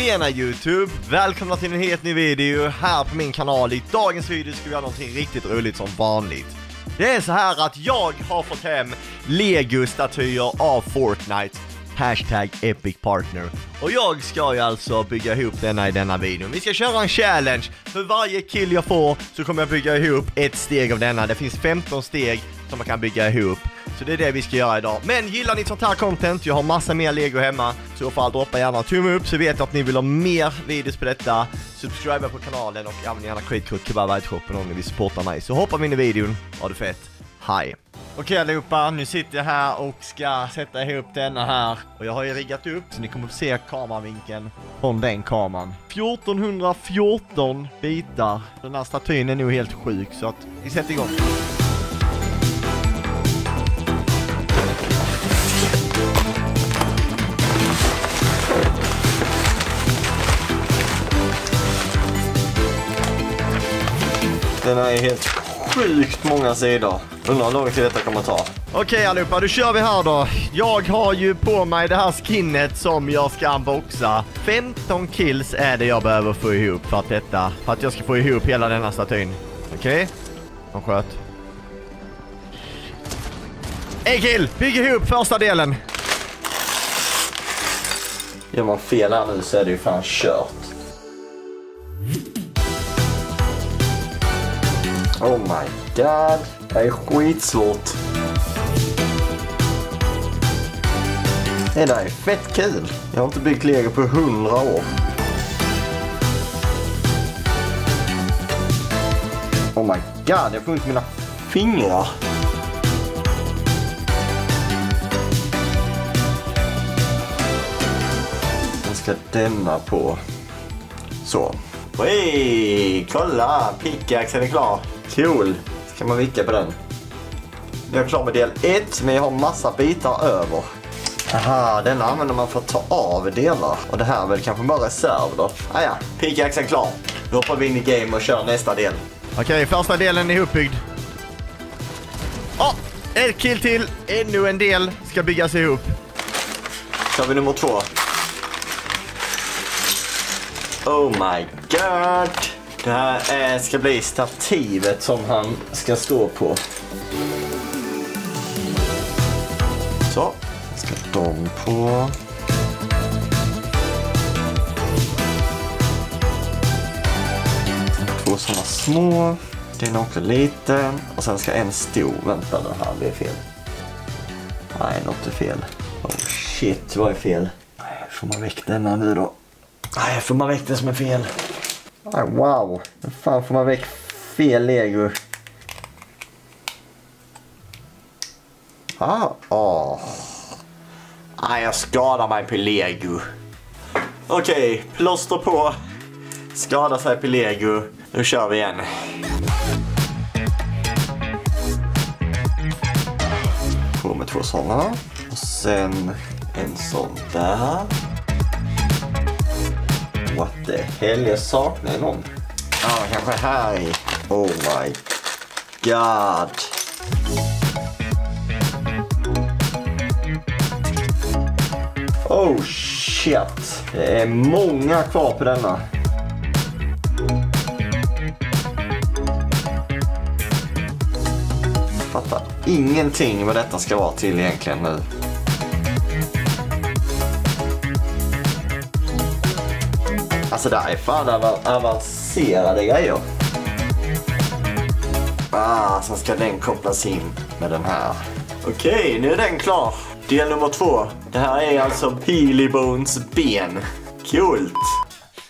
Tjena Youtube! Välkomna till en helt ny video här på min kanal. I dagens video ska vi göra någonting riktigt roligt som vanligt. Det är så här att jag har fått hem Lego-statyer av Fortnite. Hashtag EpicPartner Och jag ska ju alltså bygga ihop denna i denna videon. Vi ska köra en challenge. För varje kill jag får så kommer jag bygga ihop ett steg av denna. Det finns 15 steg som man kan bygga ihop. Så det är det vi ska göra idag. Men gillar ni sånt här content, jag har massa mer lego hemma, så i fall droppa gärna en tumme upp så vet jag att ni vill ha mer videos på detta. Subscriba på kanalen och använd gärna creatcode kebab om ni vill supporta mig. Så hoppa vi in i videon, ha det fett, hej! Okej allihopa, nu sitter jag här och ska sätta ihop denna här. Och jag har ju riggat upp så ni kommer att se kameravinkeln från den kameran. 1414 bitar. Den här statyn är nog helt sjuk så att vi sätter igång. Den är helt sjukt många sidor. Undrar hur lång tid detta kommer ta. Okej okay, allihopa, då kör vi här då. Jag har ju på mig det här skinnet som jag ska unboxa. 15 kills är det jag behöver få ihop för att detta, för att jag ska få ihop hela denna statyn. Okej? Okay? De sköt. En kill! Bygg ihop första delen. Gör man fel här nu så är det ju fan kört. Oh my god. Det är skitsvårt. Det där är fett kul. Jag har inte byggt lego på hundra år. Oh my god, jag får inte mina fingrar. Jag ska denna på. Så. Hej, kolla! Pickaxen är klar. Cool. Kan man vicka på den. Nu är jag klar med del 1, men jag har massa bitar över. Aha, den använder man för att ta av delar. Och det här är väl kanske bara reserv då. Ah, ja, pickaxen klar. Då hoppar vi in i game och kör nästa del. Okej, okay, första delen är uppbyggd. Ja, oh, ett kill till. Ännu en del ska byggas ihop. Kör vi nummer två. Oh my god. Det här ska bli stativet som han ska stå på. Så, ska de på. Två sådana små. Den är också liten. Och sen ska en stor. Vänta, det här blir fel. Nej, något är fel. Oh shit, vad är fel? Får man väck denna nu då? Nej, får man väck det som är fel? Ah, wow, hur fan får man väck fel lego? Ah, oh. ah, jag skadar mig på lego. Okej, okay, plåster på. Skada sig på lego. Nu kör vi igen. På med två sådana. Och sen en sån där. What the hell, jag saknar någon. Ja, ah, kanske här i. Oh my god. Oh shit. Det är många kvar på denna. Fattar ingenting vad detta ska vara till egentligen nu. Alltså det här är fan avancerade grejer. Ah, sen ska den kopplas in med den här. Okej, okay, nu är den klar. Del nummer två. Det här är alltså Peelybones ben. Coolt.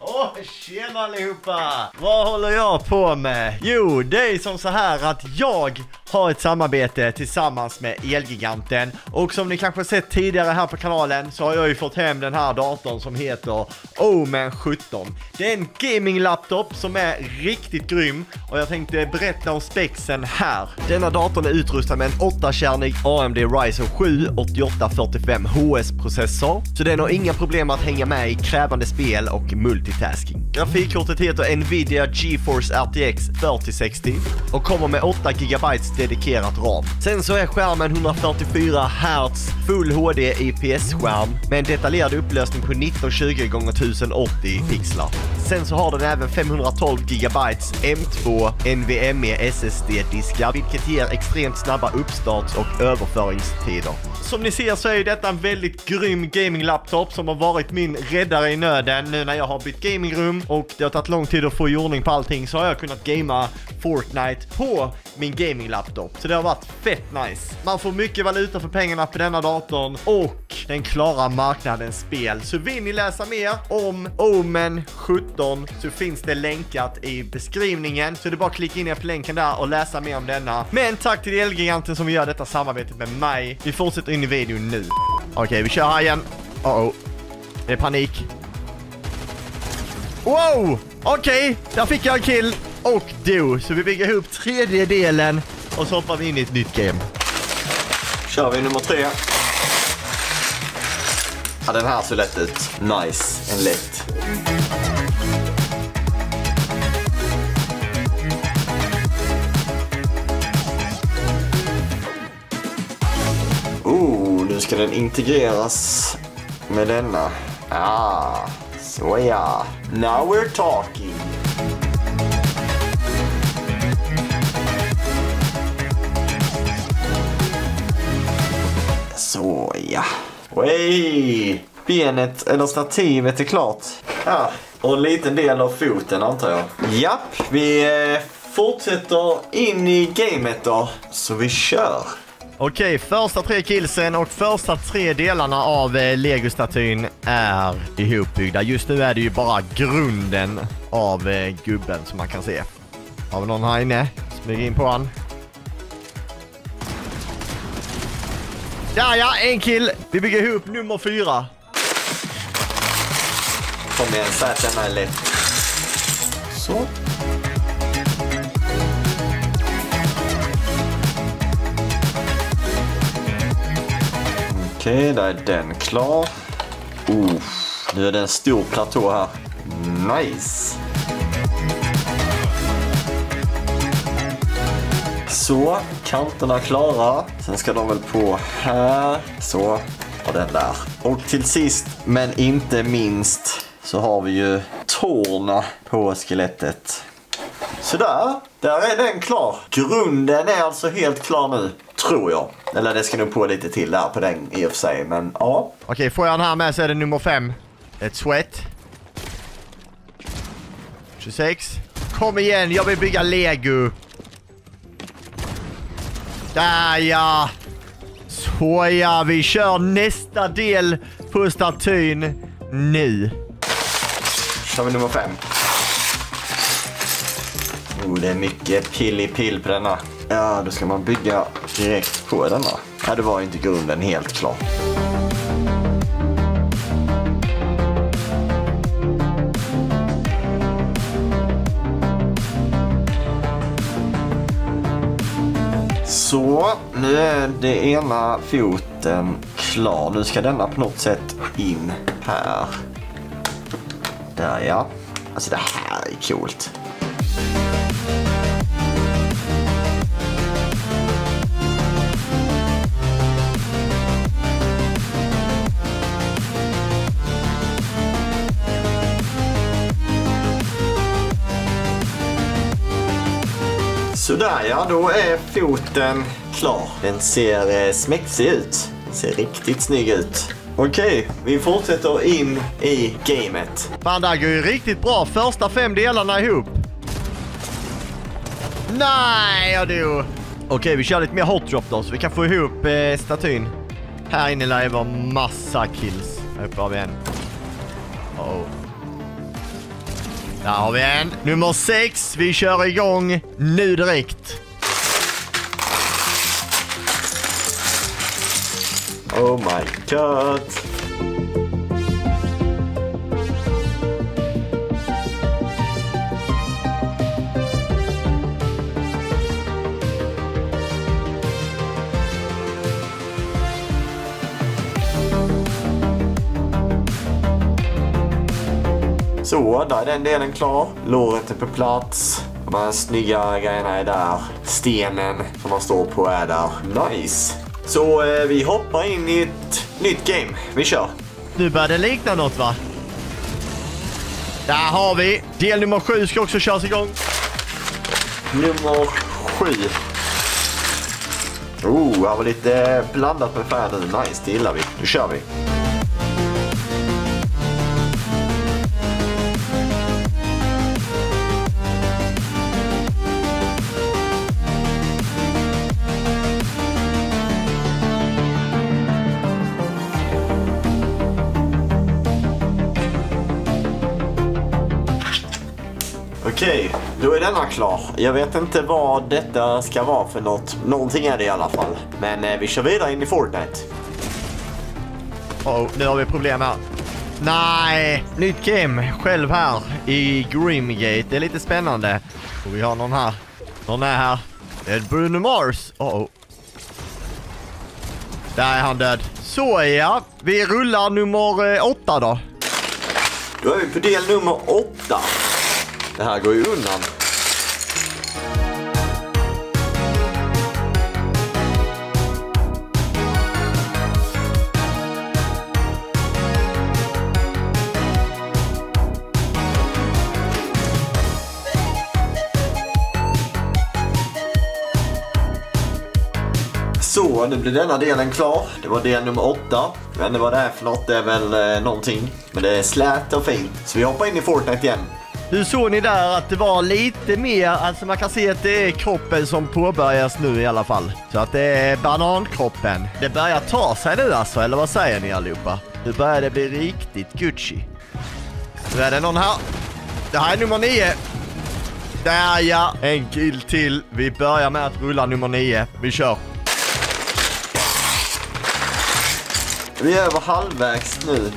Oh, tjena allihopa! Vad håller jag på med? Jo, det är som så här att jag har ett samarbete tillsammans med Elgiganten och som ni kanske sett tidigare här på kanalen så har jag ju fått hem den här datorn som heter Omen 17. Det är en gaming-laptop som är riktigt grym och jag tänkte berätta om spexen här. Denna datorn är utrustad med en 8-kärnig AMD Ryzen 7 8845 HS-processor så den har inga problem att hänga med i krävande spel och multitasking. Grafikkortet heter Nvidia GeForce RTX 4060 och kommer med 8 GB dedikerat ram. Sen så är skärmen 144 Hz Full HD IPS-skärm med en detaljerad upplösning på 1920 x 1080 pixlar. Sen så har den även 512 GB M2 NVMe SSD-diskar vilket ger extremt snabba uppstarts och överföringstider. Som ni ser så är detta en väldigt grym gaming-laptop som har varit min räddare i nöden nu när jag har bytt gamingrum och det har tagit lång tid att få i ordning på allting så har jag kunnat gamea Fortnite på min gaming-laptop. Så det har varit fett nice. Man får mycket valuta för pengarna på denna datorn och den klarar marknadens spel. Så vill ni läsa mer om Omen 17 så finns det länkat i beskrivningen. Så det är bara att klicka in er på länken där och läsa mer om denna. Men tack till Elgiganten som gör detta samarbetet med mig. Vi fortsätter in i videon nu. Okej, okay, vi kör här igen. Uh oh. Det är panik. Wow! Okej, okay, där fick jag en kill och do. Så vi bygger ihop tredje delen och så hoppar vi in i ett nytt game. Kör vi nummer tre. Ja, den här ser lätt ut. Nice, en lätt. Ska den integreras med denna. Ah, så ja. Now we're talking. Så ja. Wey! Benet eller stativet är klart. Ja, och en liten del av foten antar jag. Japp, vi eh, fortsätter in i gamet då. Så vi kör. Okej, första tre killsen och första tre delarna av eh, Lego-statyn är ihopbyggda. Just nu är det ju bara grunden av eh, gubben som man kan se. Har vi någon här inne? Smyger in på han. Ja, ja, en kill. Vi bygger ihop nummer fyra. Kom igen, säg att denna är lätt. Så. Okej, okay, där är den klar. Uh, nu är det en stor platå här. Nice. Så, kanterna klara. Sen ska de väl på här. Så, och den där. Och till sist, men inte minst, så har vi ju tårna på skelettet. Sådär, där är den klar. Grunden är alltså helt klar nu, tror jag. Eller det ska nog på lite till där på den i och för sig, men ja. Okej, får jag den här med så är det nummer fem. Ett sweat. 26. Kom igen, jag vill bygga lego. Där ja! Så ja, vi kör nästa del på statyn nu. Kör vi nummer fem. Oh, det är mycket pill i pill på denna. Ja, då ska man bygga direkt på denna. Ja, det var inte grunden helt klar. Så, nu är det ena foten klar. Nu ska denna på något sätt in här. Där ja. Alltså det här är coolt. Sådär ja, då är foten klar. Den ser eh, smäxig ut. Den ser riktigt snygg ut. Okej, vi fortsätter in i gamet. Fan, det här går ju riktigt bra. Första fem delarna ihop. Nej, jag dog. Okej, vi kör lite mer hot drop då, så vi kan få ihop eh, statyn. Här inne lär det vara massa kills. Här uppe har vi en. Uh oh. Där har vi en. Nummer sex. Vi kör igång nu direkt. Oh my god. Så, där är den delen klar. Låret är på plats. De här snygga grejerna är där. Stenen som man står på är där. Nice. Så eh, vi hoppar in i ett nytt game. Vi kör. Nu börjar det likna något va? Där har vi. Del nummer sju ska också köras igång. Nummer sju. Oh, här var lite blandat med färg nu. Nice, det gillar vi. Nu kör vi. Okej, då är denna klar. Jag vet inte vad detta ska vara för något. Någonting är det i alla fall. Men eh, vi kör vidare in i Fortnite. Oh, nu har vi problem här. Nej, nytt game själv här i Grimgate. Det är lite spännande. Och vi har någon här. Någon är här. Det är Bruno Mars. Oh, oh. Där är han död. Så ja, vi rullar nummer eh, åtta då. Då är vi på del nummer åtta. Det här går ju undan. Så, nu blir denna delen klar. Det var del nummer åtta. Jag vet inte vad det är för något. Det är väl eh, någonting. Men det är slät och fint. Så vi hoppar in i Fortnite igen. Nu såg ni där att det var lite mer, alltså man kan se att det är kroppen som påbörjas nu i alla fall. Så att det är banankroppen. Det börjar ta sig nu alltså, eller vad säger ni allihopa? Nu börjar det bli riktigt Gucci. Nu är det någon här. Det här är nummer nio. Där ja, en kill till. Vi börjar med att rulla nummer nio. Vi kör. Vi är över halvvägs nu.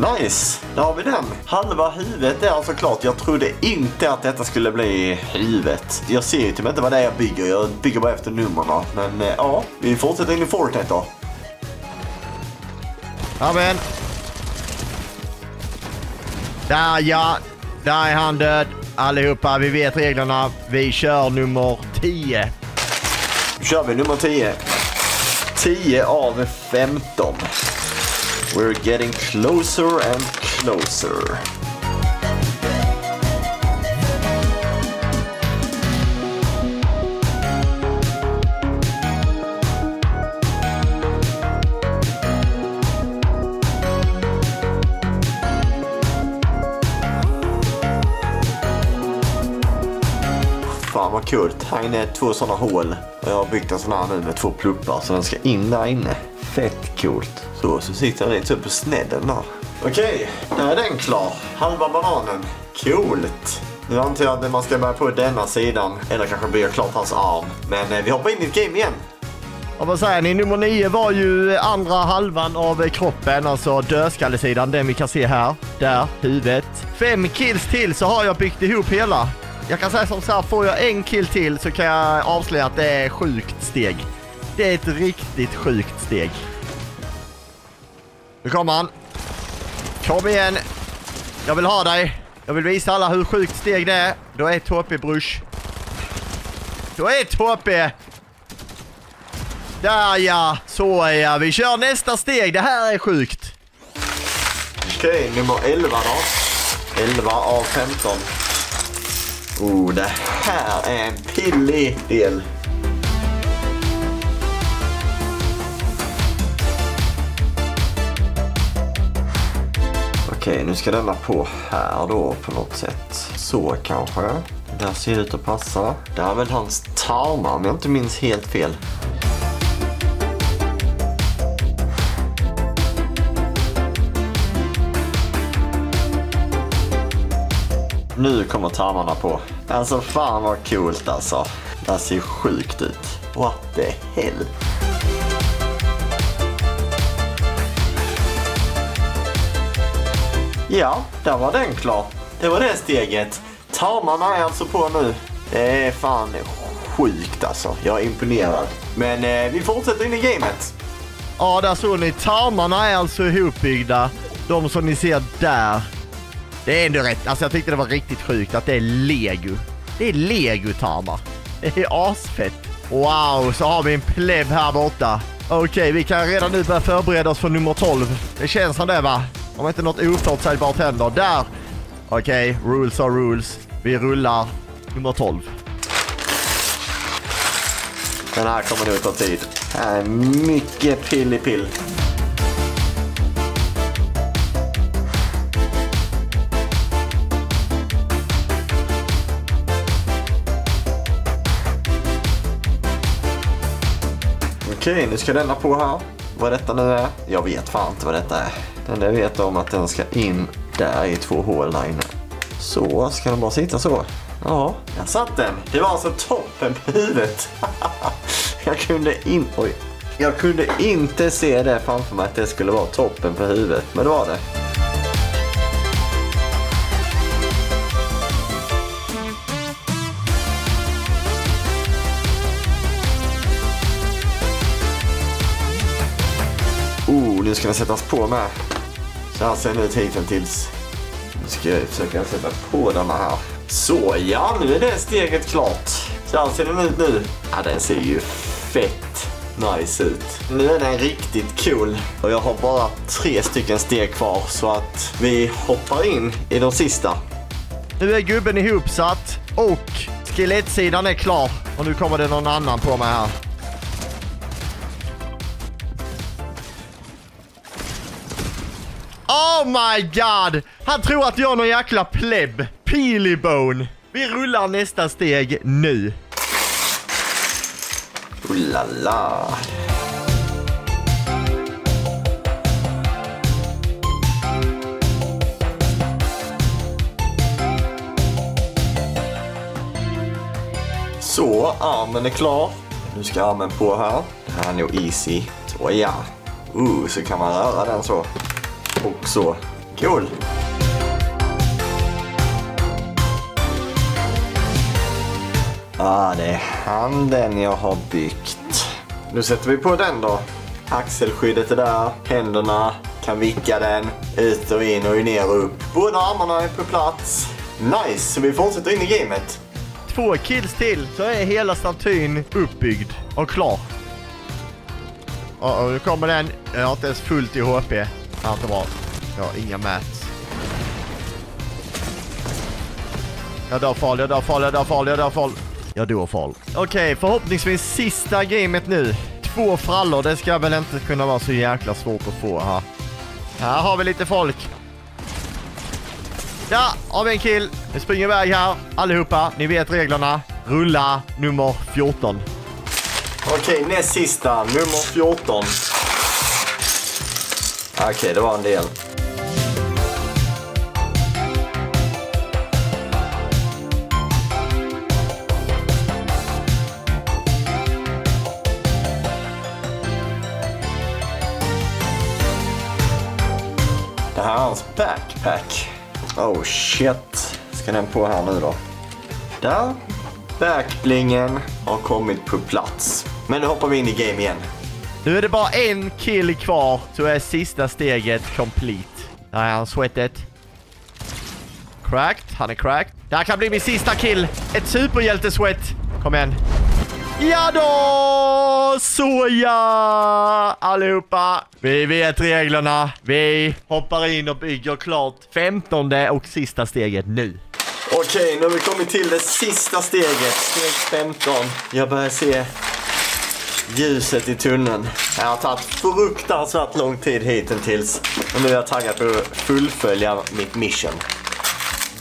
Nice! Där har vi den. Halva huvudet är alltså klart. Jag trodde inte att detta skulle bli huvudet. Jag ser ju typ inte vad det är jag bygger. Jag bygger bara efter numren. Men eh, ja, vi fortsätter in i Fortnite då. Amen. Där ja, där är han död. Allihopa, vi vet reglerna. Vi kör nummer 10. Nu kör vi nummer 10. 10 av 15. We're getting closer and closer. Kul. Här inne är två sådana hål. Och jag har byggt en sån här nu med två pluppar så den ska in där inne. Fett coolt. Så, så sitter den lite upp på snedden där. Okej, där är den klar. Halva bananen. Coolt. Nu antar jag att man ska börja på denna sidan. Eller kanske bygga klart hans arm. Men eh, vi hoppar in i ett game igen. Och vad säger ni? Nummer 9 var ju andra halvan av kroppen, alltså dödskallesidan, den vi kan se här. Där, huvudet. Fem kills till så har jag byggt ihop hela. Jag kan säga som så här, får jag en kill till så kan jag avslöja att det är sjukt steg. Det är ett riktigt sjukt steg. Nu kommer han. Kom igen. Jag vill ha dig. Jag vill visa alla hur sjukt steg det är. Då är ett HP brush. Då är ett HP. Där ja, så är jag. Vi kör nästa steg. Det här är sjukt. Okej, nummer 11 då. 11 av 15. Oh, det här är en pillig del. Okej, nu ska denna på här då på något sätt. Så kanske. Där ser det ut att passa. Det är väl hans tarmar om jag inte minns helt fel. Nu kommer tarmarna på. Alltså fan vad coolt alltså. Det här ser sjukt ut. What the hell? Ja, där var den klar. Det var det steget. Tarmarna är alltså på nu. Det är fan sjukt alltså. Jag är imponerad. Men eh, vi fortsätter in i gamet. Ja, där såg ni. Tarmarna är alltså ihopbyggda. De som ni ser där. Det är ändå rätt. Alltså jag tyckte det var riktigt sjukt att det är lego. Det är legotarmar. Det är asfett. Wow, så har vi en pleb här borta. Okej, okay, vi kan redan nu börja förbereda oss för nummer 12. Det känns som det va? Om inte något oförutsägbart händer. Där! Okej, okay, rules are rules. Vi rullar nummer 12. Den här kommer nog ta tid. Det är mycket pillipill. pill. Okej, nu ska denna på här. Vad detta nu är? Jag vet fan inte vad detta är. Den jag vet om att den ska in där i två hål där inne. Så, ska den bara sitta så? Ja, jag satt den. Det var alltså toppen på huvudet. jag kunde in... Oj. Jag kunde inte se det framför mig att det skulle vara toppen på huvudet, men det var det. Oh, nu ska den sättas på med. Så här ser den ut hittills. Nu ska jag försöka sätta på denna här. Så ja, nu är det steget klart. Så här ser den ut nu. Ja, den ser ju fett nice ut. Nu är den riktigt cool. Och jag har bara tre stycken steg kvar så att vi hoppar in i de sista. Nu är gubben ihopsatt och skelettsidan är klar. Och nu kommer det någon annan på mig här. Oh my god! Han tror att jag är någon jäkla pleb. Peelybone. Vi rullar nästa steg nu. Ooh la la. Så, armen är klar. Nu ska armen på här. Det här är nog easy. tror jag. Uh, så kan man röra den så. Och så. Cool. Ah, det är handen jag har byggt. Nu sätter vi på den då. Axelskyddet är där. Händerna kan vicka den. Ut och in och ner och upp. Båda armarna är på plats. Nice, så vi fortsätter in i gamet. Två kills till så är hela statyn uppbyggd och klar. Och nu kommer den. Jag har inte ens fullt i HP. Det är inte bra. Jag har inga mats. Jag dör fall, jag dör fall, jag dör fall, jag dör fall. Jag dör fall. Okej, okay, förhoppningsvis sista gamet nu. Två frallor, det ska väl inte kunna vara så jäkla svårt att få här. Här har vi lite folk. Ja, har vi en kill. Vi springer iväg här allihopa. Ni vet reglerna. Rulla nummer 14. Okej, okay, näst sista. Nummer 14. Okej, okay, det var en del. Det här är hans backpack. Oh shit. Ska den på här nu då? Där. Backblingen har kommit på plats. Men nu hoppar vi in i game igen. Nu är det bara en kill kvar så är sista steget complete. Där är han sweatet. Cracked. Han är cracked. Det här kan bli min sista kill. Ett superhjältesweat. Kom igen. Ja då! Så ja! Allihopa. Vi vet reglerna. Vi hoppar in och bygger klart femtonde och sista steget nu. Okej, nu har vi kommit till det sista steget. Steg 15. Jag börjar se ljuset i tunneln. Det har tagit fruktansvärt lång tid hittills. Och nu är jag taggad på att fullfölja mitt mission.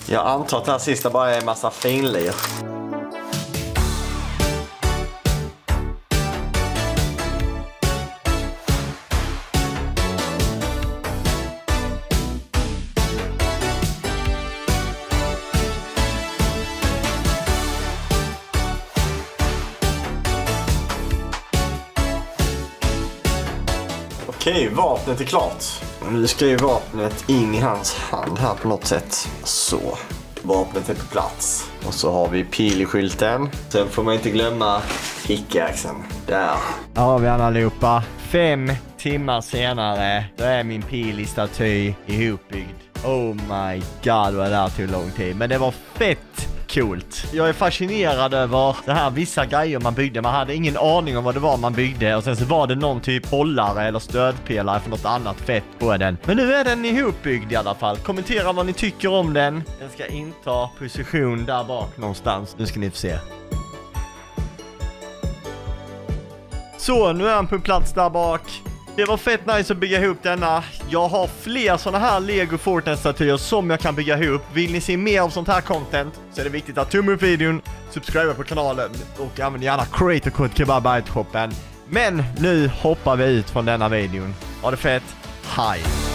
Jag antar att det här sista bara är en massa finlir. Okej, vapnet är klart. Nu ska ju vapnet in i hans hand här på något sätt. Så. Vapnet är på plats. Och så har vi pil-skylten. Sen får man inte glömma pickaxen. Där. Där har vi han allihopa. Fem timmar senare, då är min pil i staty ihopbyggd. Oh my god vad det där tog lång tid. Men det var fett coolt. Jag är fascinerad över det här vissa grejer man byggde. Man hade ingen aning om vad det var man byggde och sen så var det någon typ hållare eller stödpelare för något annat fett på den. Men nu är den ihopbyggd i alla fall. Kommentera vad ni tycker om den. Den ska inta position där bak någonstans. Nu ska ni få se. Så, nu är han på plats där bak. Det var fett nice att bygga ihop denna. Jag har fler sådana här Lego Fortnite-statyer som jag kan bygga ihop. Vill ni se mer av sånt här content så är det viktigt att tumma upp videon, subscriba på kanalen och använd gärna creator code kebab shoppen Men nu hoppar vi ut från denna videon. Ha det fett, hej!